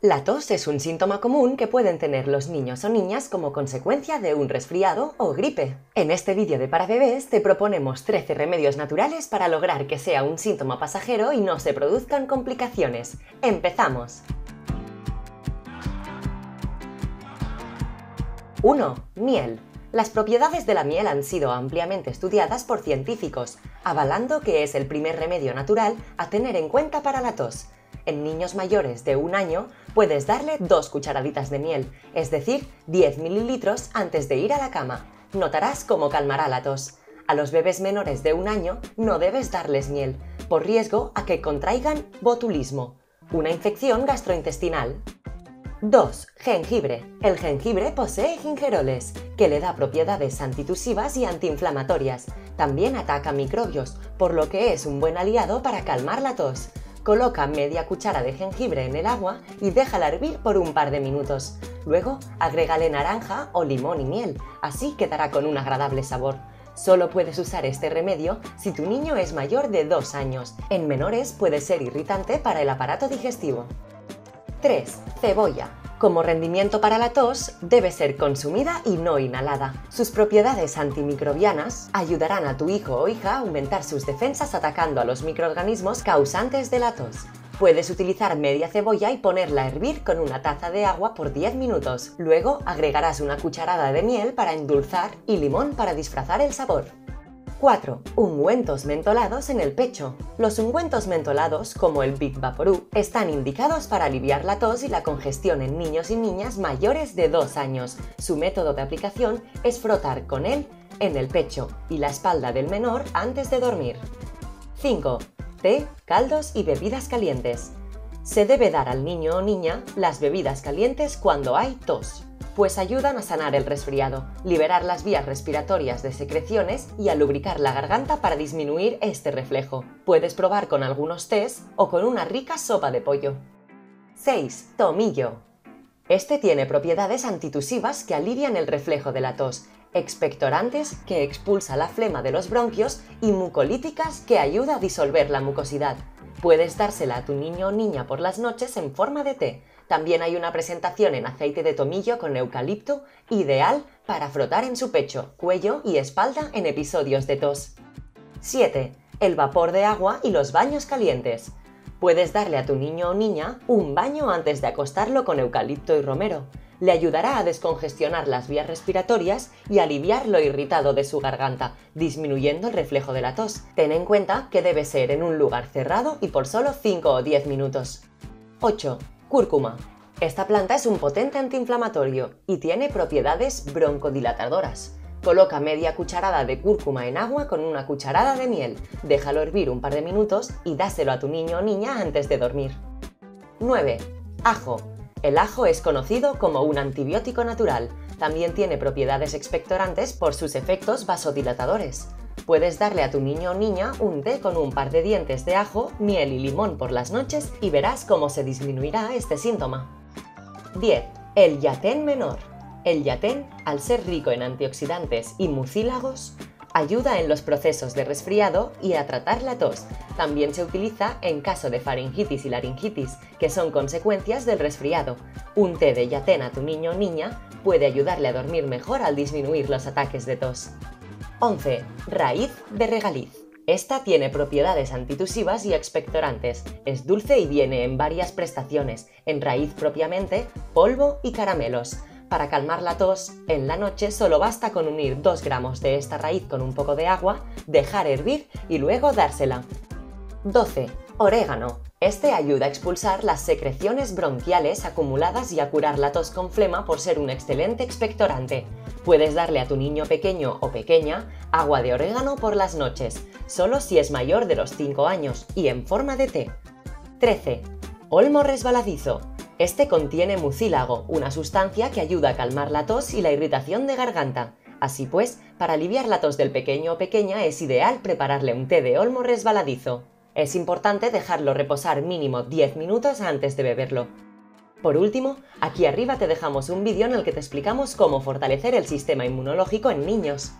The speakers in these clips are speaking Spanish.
La tos es un síntoma común que pueden tener los niños o niñas como consecuencia de un resfriado o gripe. En este vídeo de para bebés te proponemos 13 remedios naturales para lograr que sea un síntoma pasajero y no se produzcan complicaciones. ¡Empezamos! 1. Miel. Las propiedades de la miel han sido ampliamente estudiadas por científicos, avalando que es el primer remedio natural a tener en cuenta para la tos en niños mayores de un año puedes darle dos cucharaditas de miel, es decir, 10 mililitros antes de ir a la cama. Notarás cómo calmará la tos. A los bebés menores de un año no debes darles miel, por riesgo a que contraigan botulismo, una infección gastrointestinal. 2. Jengibre. El jengibre posee gingeroles, que le da propiedades antitusivas y antiinflamatorias. También ataca microbios, por lo que es un buen aliado para calmar la tos. Coloca media cuchara de jengibre en el agua y déjala hervir por un par de minutos. Luego, agrégale naranja o limón y miel, así quedará con un agradable sabor. Solo puedes usar este remedio si tu niño es mayor de 2 años. En menores puede ser irritante para el aparato digestivo. 3. Cebolla. Como rendimiento para la tos, debe ser consumida y no inhalada. Sus propiedades antimicrobianas ayudarán a tu hijo o hija a aumentar sus defensas atacando a los microorganismos causantes de la tos. Puedes utilizar media cebolla y ponerla a hervir con una taza de agua por 10 minutos. Luego agregarás una cucharada de miel para endulzar y limón para disfrazar el sabor. 4. Ungüentos mentolados en el pecho. Los ungüentos mentolados, como el Big Vaporú, están indicados para aliviar la tos y la congestión en niños y niñas mayores de 2 años. Su método de aplicación es frotar con él en el pecho y la espalda del menor antes de dormir. 5. Té, caldos y bebidas calientes. Se debe dar al niño o niña las bebidas calientes cuando hay tos pues ayudan a sanar el resfriado, liberar las vías respiratorias de secreciones y a lubricar la garganta para disminuir este reflejo. Puedes probar con algunos tés o con una rica sopa de pollo. 6. Tomillo. Este tiene propiedades antitusivas que alivian el reflejo de la tos, expectorantes que expulsa la flema de los bronquios y mucolíticas que ayuda a disolver la mucosidad. Puedes dársela a tu niño o niña por las noches en forma de té, también hay una presentación en aceite de tomillo con eucalipto, ideal para frotar en su pecho, cuello y espalda en episodios de tos. 7. El vapor de agua y los baños calientes. Puedes darle a tu niño o niña un baño antes de acostarlo con eucalipto y romero. Le ayudará a descongestionar las vías respiratorias y aliviar lo irritado de su garganta, disminuyendo el reflejo de la tos. Ten en cuenta que debe ser en un lugar cerrado y por solo 5 o 10 minutos. 8. Cúrcuma. Esta planta es un potente antiinflamatorio y tiene propiedades broncodilatadoras. Coloca media cucharada de cúrcuma en agua con una cucharada de miel, déjalo hervir un par de minutos y dáselo a tu niño o niña antes de dormir. 9. Ajo. El ajo es conocido como un antibiótico natural. También tiene propiedades expectorantes por sus efectos vasodilatadores. Puedes darle a tu niño o niña un té con un par de dientes de ajo, miel y limón por las noches y verás cómo se disminuirá este síntoma. 10. El yatén menor. El yatén, al ser rico en antioxidantes y mucílagos, ayuda en los procesos de resfriado y a tratar la tos. También se utiliza en caso de faringitis y laringitis, que son consecuencias del resfriado. Un té de yatén a tu niño o niña puede ayudarle a dormir mejor al disminuir los ataques de tos. 11. Raíz de regaliz. Esta tiene propiedades antitusivas y expectorantes. Es dulce y viene en varias prestaciones, en raíz propiamente, polvo y caramelos. Para calmar la tos, en la noche solo basta con unir 2 gramos de esta raíz con un poco de agua, dejar hervir y luego dársela. 12. Orégano. Este ayuda a expulsar las secreciones bronquiales acumuladas y a curar la tos con flema por ser un excelente expectorante. Puedes darle a tu niño pequeño o pequeña agua de orégano por las noches, solo si es mayor de los 5 años y en forma de té. 13. Olmo resbaladizo. Este contiene mucílago, una sustancia que ayuda a calmar la tos y la irritación de garganta. Así pues, para aliviar la tos del pequeño o pequeña es ideal prepararle un té de olmo resbaladizo. Es importante dejarlo reposar mínimo 10 minutos antes de beberlo. Por último, aquí arriba te dejamos un vídeo en el que te explicamos cómo fortalecer el sistema inmunológico en niños.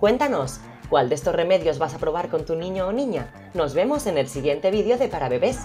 Cuéntanos, ¿cuál de estos remedios vas a probar con tu niño o niña? Nos vemos en el siguiente vídeo de Para Bebés.